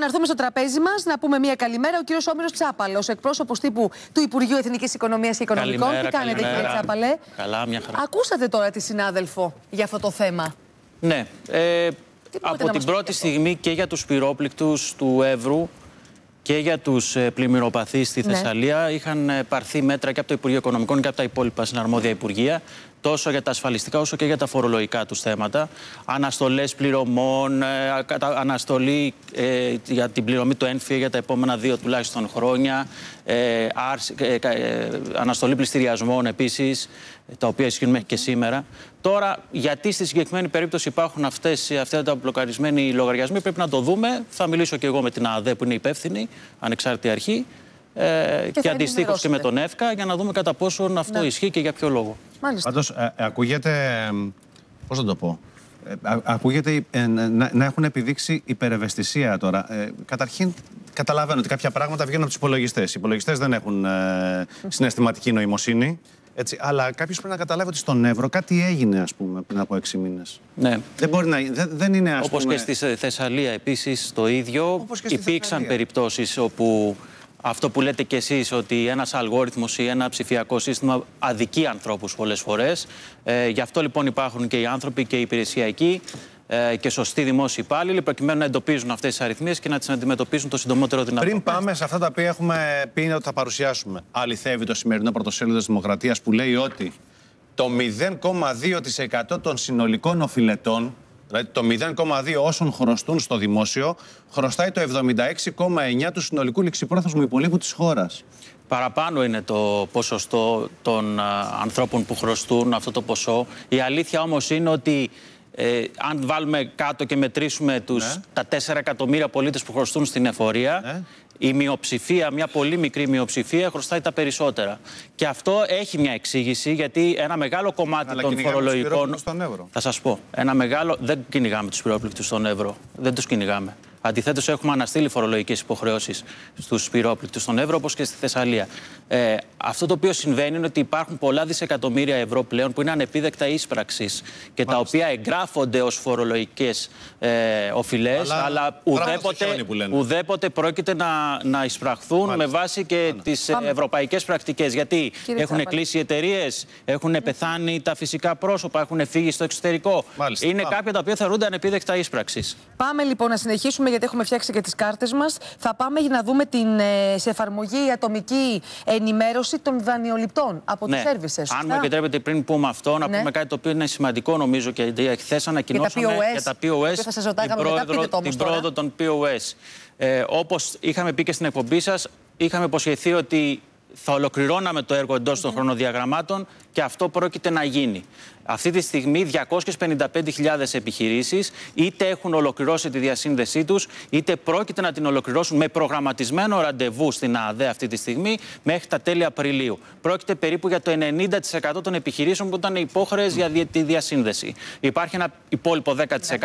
Να έρθουμε στο τραπέζι μας να πούμε μία καλημέρα. Ο κύριος Όμηρος Τσάπαλος, εκπρόσωπος τύπου του Υπουργείου Εθνικής Οικονομίας και Οικονομικών. Καλημέρα, Τι κάνετε, καλημέρα. κύριε Τσάπαλε; Καλά, μια χαρά. Ακούσατε τώρα τη συνάδελφο για αυτό το θέμα; Ναι. Ε, να από μας την πείτε πρώτη αυτό; στιγμή και για τους πυρόπληκτους του Εύρου και για τους ε, πλημμυροπαθείς στη Ναι. Θεσσαλία είχαν ε, πάρθει μέτρα και από το Υπουργείο Οικονομικών και από τα υπόλοιπα συναρμόδια Υπουργεία τόσο για τα ασφαλιστικά όσο και για τα φορολογικά τους θέματα. Αναστολές πληρωμών, ε, κατα- αναστολή ε, για την πληρωμή του έμφυα για τα επόμενα δύο τουλάχιστον χρόνια, ε, άρση- ε, κα- ε, αναστολή πληστηριασμών επίσης, ε, τα οποία ισχύουν μέχρι και σήμερα. Τώρα, γιατί στη συγκεκριμένη περίπτωση υπάρχουν αυτές, αυτά τα μπλοκαρισμένοι λογαριασμοί, πρέπει να το δούμε. Θα μιλήσω και εγώ με την ΑΔΕ που είναι υπεύθυνη, ανεξάρτητη αρχή, ε, και, θα αντιστοίχως και με ενημερώσετε. τον ΕΦΚΑ για να δούμε κατά πόσον αυτό Ναι. ισχύει και για ποιο λόγο. Μάλιστα. Πάντως ε, ε, ακούγεται, εμ, πώς να το πω, ε, α- ακούγεται ε, να, να έχουν επιδείξει υπερευαισθησία τώρα. Ε, καταρχήν, καταλαβαίνω ότι κάποια πράγματα βγαίνουν από τους υπολογιστές. Οι υπολογιστές δεν έχουν ε, συναισθηματική νοημοσύνη. Έτσι, αλλά κάποιος πρέπει να καταλάβει ότι στον Εύρο κάτι έγινε, ας πούμε, πριν από έξι μήνες. Ναι. Δεν μπορεί να. Δεν, δεν είναι, ας Όπως πούμε. και στη Θε- Θεσσαλία επίσης το ίδιο. Όπως και στη Υπήρξαν Θεσσαλία. περιπτώσεις όπου αυτό που λέτε κι εσείς ότι ένας αλγόριθμος ή ένα ψηφιακό σύστημα αδικεί ανθρώπους πολλές φορές. Ε, γι' αυτό λοιπόν υπάρχουν και οι άνθρωποι και οι υπηρεσιακοί ε, και σωστοί δημόσιοι υπάλληλοι προκειμένου να εντοπίζουν αυτές τις αριθμίες και να τις αντιμετωπίσουν το συντομότερο δυνατό. Πριν πάμε σε αυτά τα οποία έχουμε πει ότι θα παρουσιάσουμε, αληθεύει το σημερινό πρωτοσέλιδο της Δημοκρατίας που λέει ότι το 0,2% των συνολικών οφειλετών, δηλαδή το 0,2 όσων χρωστούν στο δημόσιο, χρωστάει το 76,9% του συνολικού ληξιπρόθεσμου υπολείπου της χώρας. Παραπάνω είναι το ποσοστό των α, ανθρώπων που χρωστούν αυτό το ποσό. Η αλήθεια όμως είναι ότι ε, αν βάλουμε κάτω και μετρήσουμε τους, Ναι. τα 4 εκατομμύρια πολίτες που χρωστούν στην εφορία, Ναι. Η μειοψηφία, μια πολύ μικρή μειοψηφία, χρωστάει τα περισσότερα. Και αυτό έχει μια εξήγηση, γιατί ένα μεγάλο κομμάτι Αλλά των κυνηγάμε τους φορολογικών. πυρόπληκτους στον Εύρο. Θα σας πω. Ένα μεγάλο. Δεν κυνηγάμε τους πυρόπληκτου στον Εύρο. Δεν τους κυνηγάμε. Αντιθέτως, έχουμε αναστείλει φορολογικές υποχρεώσεις στους πυρόπληκτους στον Εύρο, όπως και στη Θεσσαλία. Ε, αυτό το οποίο συμβαίνει είναι ότι υπάρχουν πολλά δισεκατομμύρια ευρώ πλέον που είναι ανεπίδεκτα ίσπραξης και τα οποία εγγράφονται ως φορολογικές ε, οφειλές, Αλλά αλλά, γράφονται στο ουδέποτε, χιόνι που λένε. ουδέποτε πρόκειται να, να εισπραχθούν με βάση και τις Πάμε. ευρωπαϊκές πρακτικές. Γιατί Κύριε έχουν Τσάπαλη. κλείσει οι εταιρείες, έχουν πεθάνει τα φυσικά πρόσωπα, έχουν φύγει στο εξωτερικό. Μάλιστα. Είναι Πάμε. κάποια τα οποία θεωρούνται ανεπίδεκτα ίσπραξης. Πάμε λοιπόν να συνεχίσουμε γιατί έχουμε φτιάξει και τις κάρτες μας. Θα πάμε για να δούμε την, ε, σε εφαρμογή ατομική ενημέρωση των δανειοληπτών από τους services. Ναι. Αν σωστά; μου επιτρέπετε πριν πούμε αυτό, να Ναι. πούμε κάτι το οποίο είναι σημαντικό νομίζω και χθες ανακοινώσαμε POS, για τα το POS, οποίο θα σας ρωτάγαμε την, μετά, πείτε το όμως την τώρα. πρόοδο των POS. Ε, όπως είχαμε πει και στην εκπομπή σας, είχαμε υποσχεθεί ότι θα ολοκληρώναμε το έργο εντός των χρονοδιαγραμμάτων και αυτό πρόκειται να γίνει. Αυτή τη στιγμή 255.000 επιχειρήσεις είτε έχουν ολοκληρώσει τη διασύνδεσή τους, είτε πρόκειται να την ολοκληρώσουν με προγραμματισμένο ραντεβού στην ΑΔΕ αυτή τη στιγμή μέχρι τα τέλη Απριλίου. Πρόκειται περίπου για το 90% των επιχειρήσεων που ήταν υπόχρεες για δι- τη διασύνδεση. Υπάρχει ένα υπόλοιπο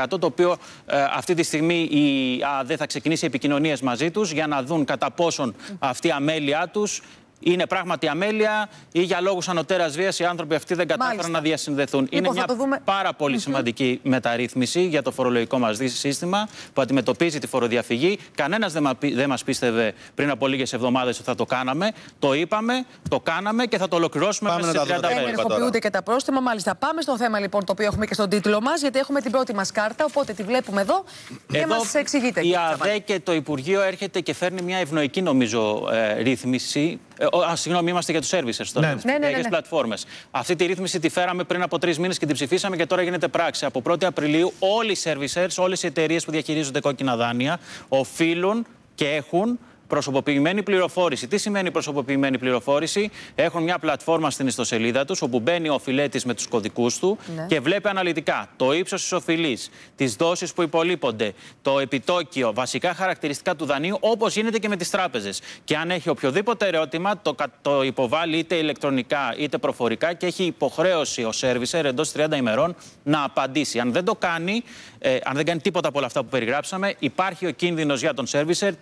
10% το οποίο ε, αυτή τη στιγμή η ΑΔΕ θα ξεκινήσει επικοινωνίες μαζί τους για να δουν κατά πόσον αυτή η αμέλειά τους είναι πράγματι αμέλεια ή για λόγους ανωτέρας βίας οι άνθρωποι αυτοί δεν κατάφεραν Μάλιστα. να διασυνδεθούν. Λοιπόν, είναι θα μια το δούμε. πάρα πολύ σημαντική μεταρρύθμιση για το φορολογικό μας δι- σύστημα που αντιμετωπίζει τη φοροδιαφυγή. Κανένας δεν, μα πι- δεν μας πίστευε πριν από λίγες εβδομάδες ότι θα το κάναμε. Το είπαμε, το κάναμε και θα το ολοκληρώσουμε Πάμε μέσα να σε τα δούμε 30 τα μέρες. υπόλοιπα. Ενεργοποιούνται και τα πρόστιμα. Μάλιστα, πάμε στο θέμα λοιπόν το οποίο έχουμε και στον τίτλο μας, γιατί έχουμε την πρώτη μας κάρτα. Οπότε τη βλέπουμε εδώ και Εδώ μας εξηγείτε. η κύριε ΑΔΕ Τσαπαλή. και το Υπουργείο έρχεται και φέρνει μια ευνοϊκή νομίζω ε, ρύθμιση. Ε, ο, α, συγγνώμη, είμαστε για τους services τώρα. Ναι. τις Ναι, ναι, ναι, ψηφιακές ναι. πλατφόρμες. Αυτή τη ρύθμιση τη φέραμε πριν από τρεις μήνες και την ψηφίσαμε και τώρα γίνεται πράξη. Από 1η Απριλίου όλοι οι servicers, όλες οι εταιρείες που διαχειρίζονται κόκκινα δάνεια, οφείλουν και έχουν προσωποποιημένη πληροφόρηση. Τι σημαίνει προσωποποιημένη πληροφόρηση, Έχουν μια πλατφόρμα στην ιστοσελίδα τους, όπου μπαίνει ο οφειλέτη με τους κωδικούς του Ναι. και βλέπει αναλυτικά το ύψος της οφειλής, τις δόσεις που υπολείπονται, το επιτόκιο, βασικά χαρακτηριστικά του δανείου, όπως γίνεται και με τις τράπεζες. Και αν έχει οποιοδήποτε ερώτημα, το, κα- το υποβάλλει είτε ηλεκτρονικά είτε προφορικά και έχει υποχρέωση ο σερβισερ εντός 30 ημερών να απαντήσει. Αν δεν το κάνει, ε, αν δεν κάνει τίποτα από όλα αυτά που περιγράψαμε, υπάρχει ο κίνδυνος για τον σερβισερ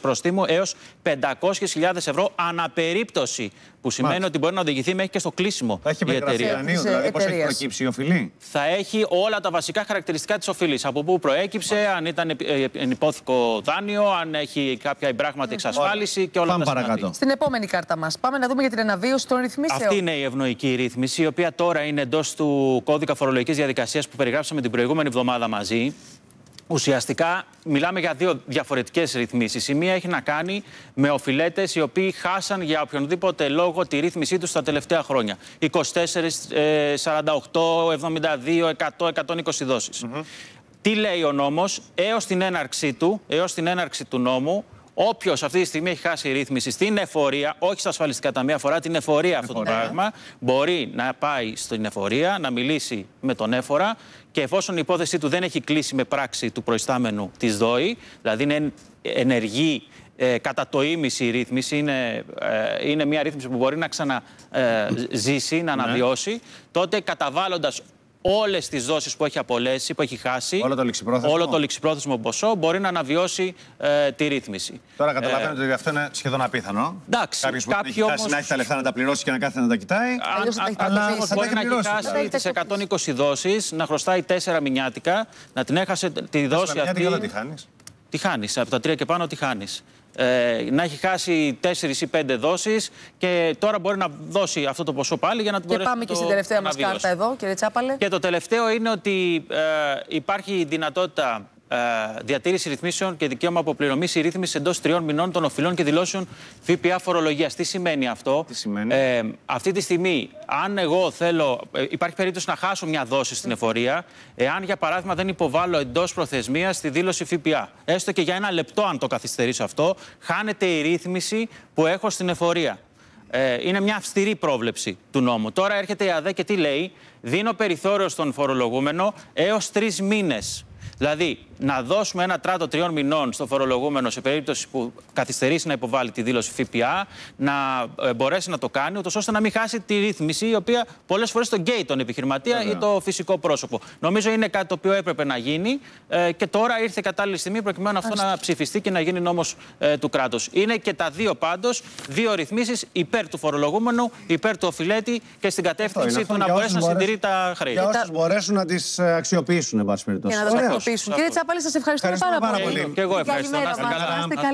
προστίμου έως 500.000 ευρώ αναπερίπτωση. Που σημαίνει Μάλιστα. ότι μπορεί να οδηγηθεί μέχρι και στο κλείσιμο Θα έχει η περιγραφή εταιρεία. δανείου, Της, ε, δηλαδή πώς έχει εταιρείας. προκύψει η οφειλή; Θα έχει όλα τα βασικά χαρακτηριστικά της οφειλής. Από πού προέκυψε, αν ήταν επι- ε, ενυπόθηκο δάνειο, αν έχει κάποια εμπράγματη εξασφάλιση και όλα Πάμε τα παρακάτω. συναφή. Στην επόμενη κάρτα μας. Πάμε να δούμε για την αναβίωση των ρυθμίσεων. Αυτή είναι η ευνοϊκή ρύθμιση, η οποία τώρα είναι εντός του κώδικα φορολογικής διαδικασίας που περιγράψαμε την προηγούμενη εβδομάδα μαζί. Ουσιαστικά μιλάμε για δύο διαφορετικές ρυθμίσεις. Η μία έχει να κάνει με οφειλέτες οι οποίοι χάσαν για οποιονδήποτε λόγο τη ρύθμισή τους τα τελευταία χρόνια. 24, ε, 48, 72, 100, 120 δόσεις. Τι λέει ο νόμος, έως την έναρξή του, έως την έναρξη του νόμου, Όποιος αυτή τη στιγμή έχει χάσει ρύθμιση στην εφορία, όχι στα ασφαλιστικά ταμεία, αφορά την εφορία αυτό το Εφορία. πράγμα, μπορεί να πάει στην εφορία, να μιλήσει με τον έφορα και εφόσον η υπόθεσή του δεν έχει κλείσει με πράξη του προϊστάμενου της ΔΟΗ, δηλαδή είναι ενεργή ε, κατά το ίμιση η ρύθμιση, είναι, ε, είναι μια ρύθμιση που μπορεί να ξαναζήσει, να αναβιώσει, τότε καταβάλλοντας όλες τις δόσεις που έχει απολέσει, που έχει χάσει, Όλο το ληξιπρόθεσμο. όλο το ληξιπρόθεσμο ποσό, μπορεί να αναβιώσει ε, τη ρύθμιση. Τώρα καταλαβαίνετε ότι αυτό είναι σχεδόν απίθανο. εντάξει, Κάποιος που κάποιοι έχει χάσει όμως- να έχει τα λεφτά να τα πληρώσει και να κάθεται να τα κοιτάει. Αν, Αλλιώς θα τα αν, έχει αν τακτοποιήσει. όμως Θα τα μπορεί έχει να έχει πληρώσει, θα τα χάσει έχει τις τακτοποιήσει. 120 δόσεις, να χρωστάει 4 μηνιάτικα, να την έχασε τη δόση Μια αυτή. τι δεν τη χάνεις. Τι χάνεις, από τα τρία και πάνω τι χάνεις. Ε, να έχει χάσει 4 ή 5 δόσεις και τώρα μπορεί να δώσει αυτό το ποσό πάλι για να Και μπορέσει πάμε να και το στην τελευταία μας αναβιώσει. κάρτα εδώ, κύριε Τσάπαλε. Και το τελευταίο είναι ότι ε, υπάρχει δυνατότητα ε, διατήρηση ρυθμίσεων και δικαίωμα αποπληρωμής ή ρύθμιση εντός τριών μηνών των οφειλών και δηλώσεων ΦΠΑ φορολογίας. Τι σημαίνει αυτό, Τι σημαίνει; Ε, αυτή τη στιγμή, αν εγώ θέλω. ε, υπάρχει περίπτωση να χάσω μια δόση στην εφορία, εάν για παράδειγμα δεν υποβάλω εντός προθεσμίας τη δήλωση ΦΠΑ. Έστω και για ένα λεπτό, αν το καθυστερήσω αυτό, χάνεται η ρύθμιση που έχω στην εφορία. Ε, είναι μια αυστηρή πρόβλεψη του νόμου. Τώρα έρχεται η ΑΑΔΕ και τι λέει, δίνω περιθώριο στον φορολογούμενο έως τρεις μήνες. Δηλαδή, να δώσουμε ένα τράτο τριών μηνών στο φορολογούμενο σε περίπτωση που καθυστερήσει να υποβάλει τη δήλωση ΦΠΑ, να ε, μπορέσει να το κάνει, ούτως ώστε να μην χάσει τη ρύθμιση, η οποία πολλές φορές τον καίει τον επιχειρηματία ή το φυσικό πρόσωπο. Νομίζω είναι κάτι το οποίο έπρεπε να γίνει ε, και τώρα ήρθε η κατάλληλη στιγμή προκειμένου αυτό να ψηφιστεί και να γίνει νόμος του κράτους. Είναι και τα δύο πάντως, δύο ρυθμίσεις υπέρ του φορολογούμενου, υπέρ του οφειλέτη και στην κατεύθυνση του να μπορέσει να συντηρεί τα χρέη. Για όσους μπορέσουν να τις αξιοποιήσουν, εν πάση περιπτώσει. Για να το Ωραία. τακτοποιήσουν. Κύριε Τσάπαλε, σας ευχαριστούμε Ευχαριστούμε πάρα πάρα πολύ. πολύ. Και εγώ ευχαριστώ. Καλημέρα Να είστε μας. καλά. Να είστε καλά.